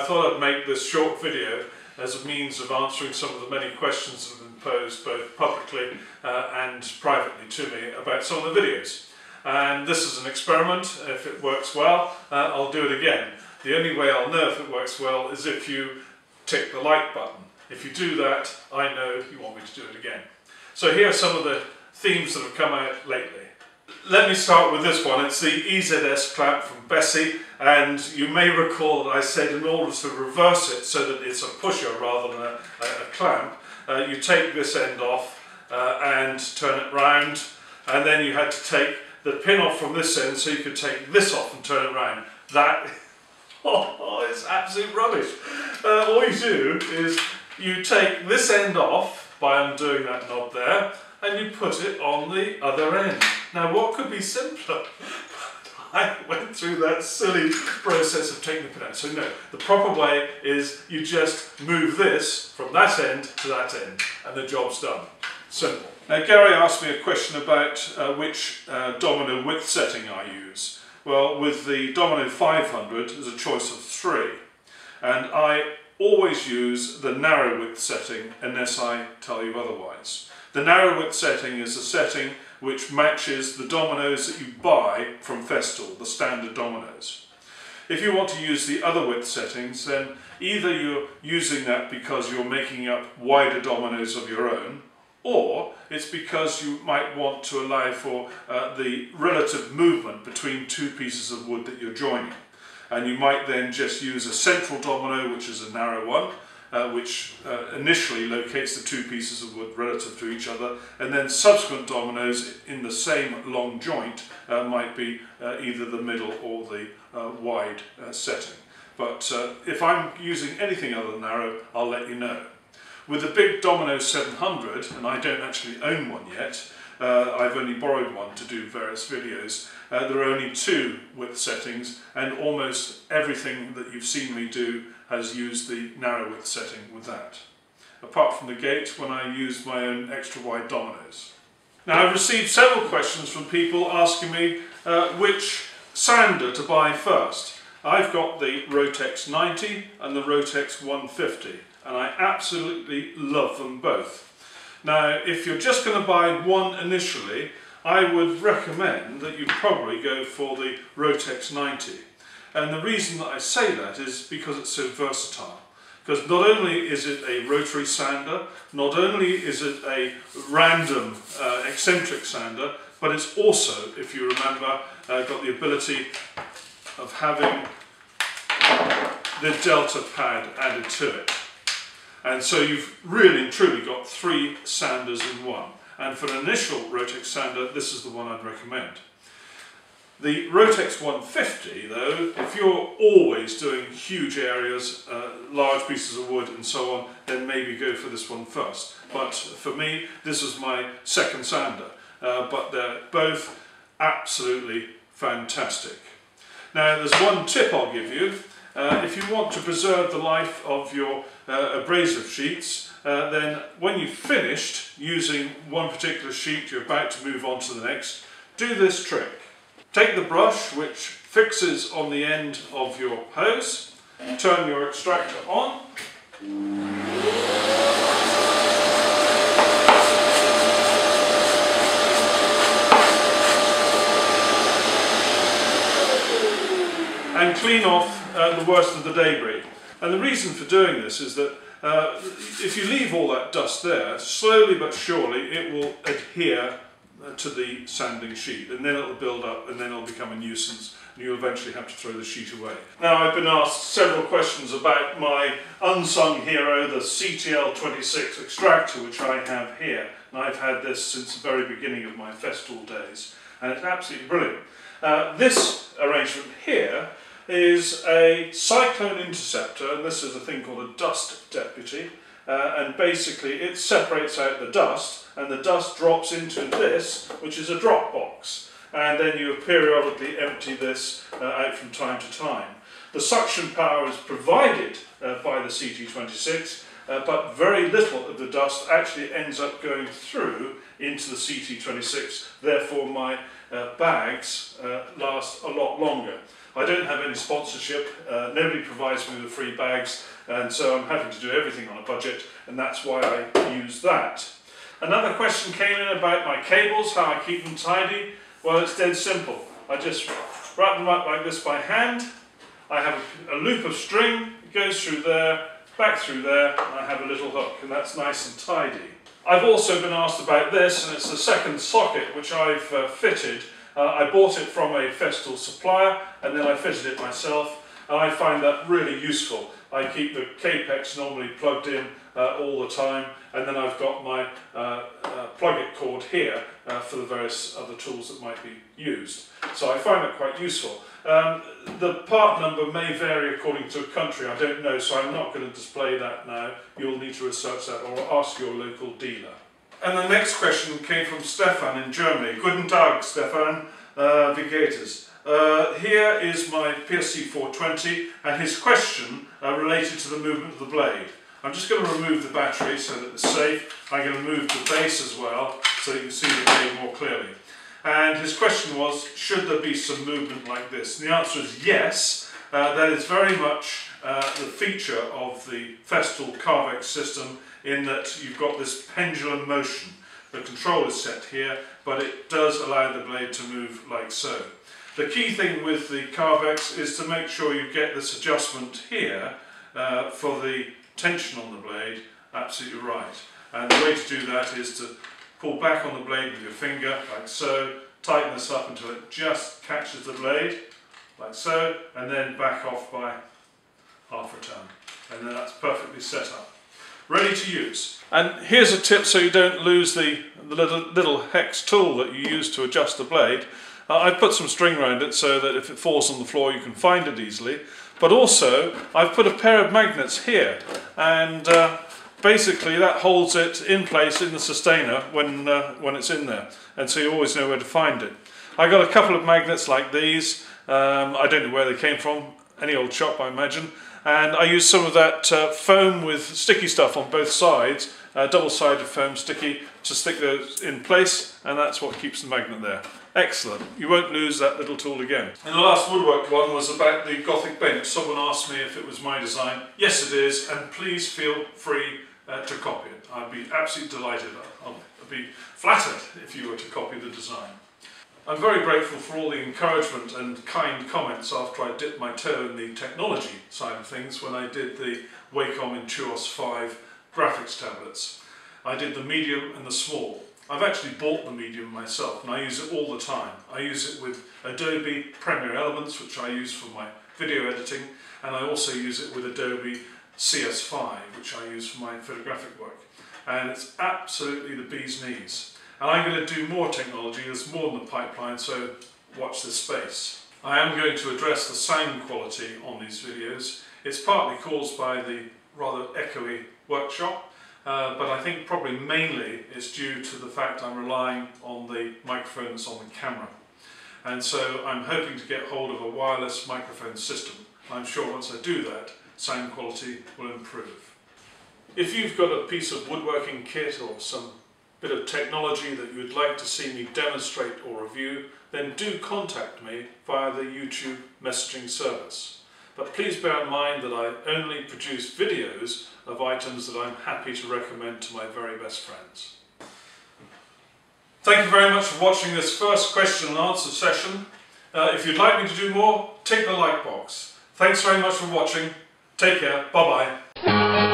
I thought I'd make this short video as a means of answering some of the many questions that have been posed both publicly uh, and privately to me about some of the videos. And this is an experiment. If it works well, uh, I'll do it again. The only way I'll know if it works well is if you tick the like button. If you do that, I know you want me to do it again. So here are some of the themes that have come out lately. Let me start with this one. It's the EZS clamp from Bessey and you may recall that I said in order to reverse it so that it's a pusher rather than a, a, a clamp, uh, you take this end off uh, and turn it round and then you had to take the pin off from this end so you could take this off and turn it round. That oh, it's absolute rubbish. Uh, all you do is you take this end off by undoing that knob there and you put it on the other end. Now what could be simpler? I went through that silly process of taking the pin out. So no, the proper way is you just move this from that end to that end and the job's done. Simple. Now Gary asked me a question about uh, which uh, domino width setting I use. Well, with the Domino 500, there's a choice of three. And I always use the narrow width setting unless I tell you otherwise. The narrow width setting is a setting which matches the dominoes that you buy from Festool, the standard dominoes. If you want to use the other width settings, then either you're using that because you're making up wider dominoes of your own, or it's because you might want to allow for uh, the relative movement between two pieces of wood that you're joining. And you might then just use a central domino, which is a narrow one, uh, which uh, initially locates the two pieces of wood relative to each other, and then subsequent dominoes in the same long joint uh, might be uh, either the middle or the uh, wide uh, setting. But if I'm using anything other than narrow, I'll let you know. With the big Domino 700, and I don't actually own one yet, I've only borrowed one to do various videos. Uh, there are only two width settings and almost everything that you've seen me do has used the narrow width setting with that. Apart from the gate when I used my own extra wide dominoes. Now I've received several questions from people asking me uh, which sander to buy first. I've got the Rotex 90 and the Rotex 150 and I absolutely love them both. Now, if you're just going to buy one initially, I would recommend that you probably go for the Rotex 90. And the reason that I say that is because it's so versatile. Because not only is it a rotary sander, not only is it a random uh, eccentric sander, but it's also, if you remember, uh, got the ability of having the delta pad added to it. And so you've really and truly got three sanders in one. And for an initial Rotex sander, this is the one I'd recommend. The Rotex 150 though, if you're always doing huge areas, uh, large pieces of wood and so on, then maybe go for this one first. But for me, this is my second sander. Uh, but they're both absolutely fantastic. Now there's one tip I'll give you. Uh, if you want to preserve the life of your uh, abrasive sheets, uh, then when you've finished using one particular sheet, you're about to move on to the next, do this trick. Take the brush which fixes on the end of your hose, turn your extractor on, and clean off uh, the worst of the debris. And the reason for doing this is that uh, if you leave all that dust there, slowly but surely it will adhere uh, to the sanding sheet and then it'll build up and then it'll become a nuisance and you'll eventually have to throw the sheet away. Now I've been asked several questions about my unsung hero, the CTL26 extractor which I have here and I've had this since the very beginning of my Festool days and it's absolutely brilliant. Uh, this arrangement here is a cyclone interceptor, and this is a thing called a dust deputy, uh, and basically it separates out the dust, and the dust drops into this, which is a drop box, and then you periodically empty this uh, out from time to time. The suction power is provided uh, by the CT26, uh, but very little of the dust actually ends up going through into the CT26, therefore my uh, bags uh, last a lot longer. I don't have any sponsorship, uh, nobody provides me with free bags, and so I'm having to do everything on a budget, and that's why I use that. Another question came in about my cables, how I keep them tidy. Well, it's dead simple. I just wrap them up like this by hand. I have a loop of string, it goes through there, back through there, and I have a little hook, and that's nice and tidy. I've also been asked about this, and it's the second socket which I've uh, fitted. Uh, I bought it from a Festool supplier, and then I fitted it myself, and I find that really useful. I keep the Kapex normally plugged in uh, all the time and then I've got my uh, uh, plug-it cord here uh, for the various other tools that might be used. So I find that quite useful. Um, the part number may vary according to a country, I don't know, so I'm not going to display that now. You'll need to research that or ask your local dealer. And the next question came from Stefan in Germany. Guten Tag, Stefan. Uh? Uh, here is my PSC 420 and his question uh, related to the movement of the blade. I'm just going to remove the battery so that it's safe. I'm going to move the base as well so you can see the blade more clearly. And his question was, should there be some movement like this? And the answer is yes. Uh, that is very much uh, the feature of the Festool Carvex system in that you've got this pendulum motion. The control is set here, but it does allow the blade to move like so. The key thing with the Carvex is to make sure you get this adjustment here uh, for the tension on the blade absolutely right. And the way to do that is to pull back on the blade with your finger, like so, tighten this up until it just catches the blade, like so, and then back off by half a turn. And then that's perfectly set up. Ready to use. And here's a tip so you don't lose the, the little, little hex tool that you use to adjust the blade. Uh, I've put some string around it so that if it falls on the floor you can find it easily. But also, I've put a pair of magnets here, and uh, basically that holds it in place in the Systainer when, uh, when it's in there, and so you always know where to find it. I got a couple of magnets like these, um, I don't know where they came from, any old shop I imagine, and I used some of that uh, foam with sticky stuff on both sides, uh, double-sided foam sticky, to stick those in place, and that's what keeps the magnet there. Excellent. You won't lose that little tool again. And the last woodwork one was about the Gothic bench. Someone asked me if it was my design. Yes, it is, and please feel free uh, to copy it. I'd be absolutely delighted. I'd be flattered if you were to copy the design. I'm very grateful for all the encouragement and kind comments after I dipped my toe in the technology side of things when I did the Wacom Intuos 5 graphics tablets. I did the medium and the small. I've actually bought the medium myself and I use it all the time. I use it with Adobe Premiere Elements, which I use for my video editing, and I also use it with Adobe CS5, which I use for my photographic work. And it's absolutely the bee's knees. And I'm going to do more technology, there's more in the pipeline, so watch this space. I am going to address the sound quality on these videos. It's partly caused by the rather echoey workshop, uh, but I think probably mainly it's due to the fact I'm relying on the microphone that's on the camera. And so I'm hoping to get hold of a wireless microphone system. I'm sure once I do that, sound quality will improve. If you've got a piece of woodworking kit or some bit of technology that you'd like to see me demonstrate or review, then do contact me via the YouTube messaging service. But please bear in mind that I only produce videos of items that I'm happy to recommend to my very best friends. Thank you very much for watching this first question and answer session. Uh, if you'd like me to do more, tick the like box. Thanks very much for watching. Take care. Bye-bye.